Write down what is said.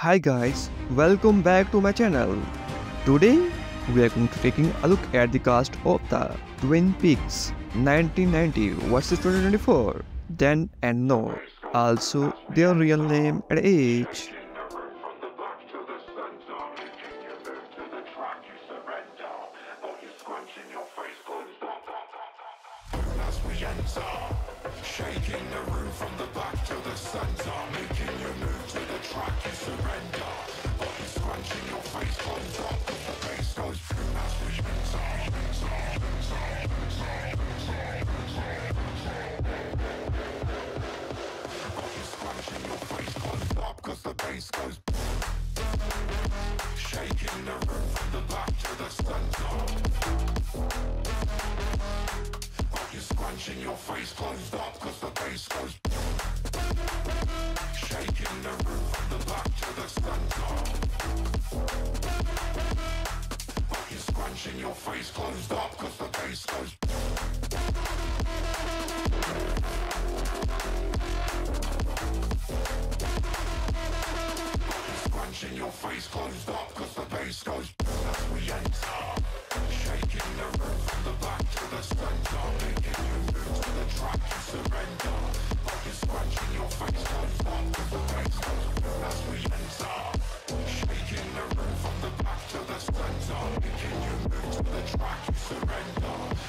Hi guys, welcome back to my channel. Today we are going to taking a look at the cast of the Twin Peaks 1990 versus 2024, then and now, also their real name and age. Your face closed up cause the bass goes Scrunching your face closed up cause the bass goes as we enter Shaking the room from the back to the center Making you move to the track you surrender. Body scrunching your face closed up cause the bass goes the track you surrender